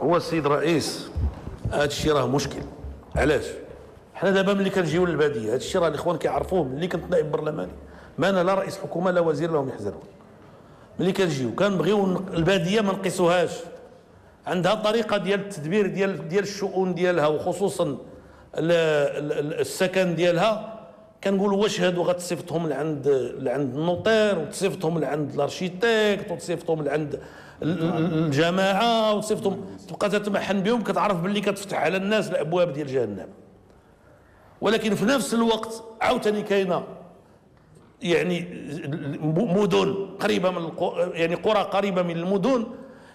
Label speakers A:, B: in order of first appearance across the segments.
A: هو السيد رئيس. هذا الشيء راه مشكل. علاش؟ حنا دابا ملي كنجيو للبادية هذا الشيء راه الإخوان كيعرفوه ملي كنت نائب برلماني. ما أنا لا رئيس حكومة لا وزير لهم يحزنون. ملي كنجيو كنبغيو البادية ما نقيسوهاش. عندها طريقة ديال التدبير ديال ديال الشؤون ديالها وخصوصا السكن ديالها. كنقولوا واش هادو غتصيفطهم لعند لعند ال notaire وتصيفطهم لعند ال architecte وتصيفطهم لعند الجماعة وتصيفطهم. تبقى تتمحن بهم كتعرف باللي كتفتح على الناس الأبواب ديال جهنم. ولكن في نفس الوقت عاوتاني كاينة يعني مدن قريبة من يعني قرى قريبة من المدن.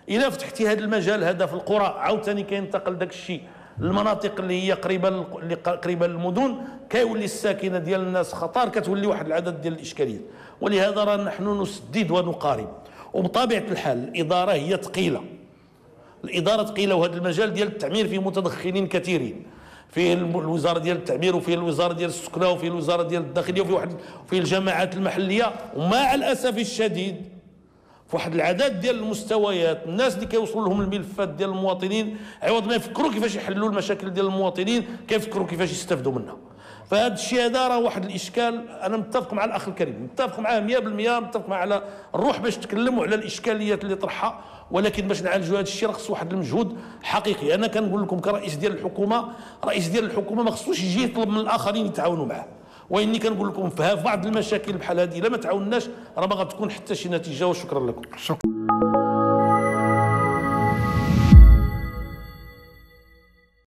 A: إلى فتحتي هذا المجال هذا في القرى عاوتاني كينتقل داك الشيء. المناطق اللي هي قريبة اللي قريبة للمدن كيولي الساكنة ديال الناس خطر كتولي واحد العدد ديال الإشكاليات. ولهذا راه نحن نسدد ونقارب. وبطبيعة الحال الإدارة هي ثقيلة. الإدارة ثقيلة وهذا المجال ديال التعمير فيه متدخلين كثيرين. فيه الوزارة ديال التعمير وفيه الوزارة ديال السكنة وفيه الوزارة ديال الداخلية وفيه واحد وفيه الجماعات المحلية. ومع الأسف الشديد في واحد العدد ديال المستويات الناس اللي كيوصلوا لهم الملفات ديال المواطنين عوض ما يفكروا كيفاش يحلوا المشاكل ديال المواطنين كيفكروا كيفاش يستافدوا منها. فهذا الشيء هذا راه واحد الإشكال أنا متفق مع الأخ الكريم متفق معاه 100% متفق معاه على الروح باش تكلموا على الإشكاليات اللي طرحها ولكن باش نعالجوا هذا الشيء خص واحد المجهود حقيقي. أنا كنقول لكم كرئيس ديال الحكومة رئيس ديال الحكومة ما خصوش يجي يطلب من الآخرين يتعاونوا معاه. وإني كنقول لكم في بعض المشاكل بحال هذه إلا ما تعاوناش راه ما غتكون حتى شي نتيجة وشكرا لكم.
B: شكرا.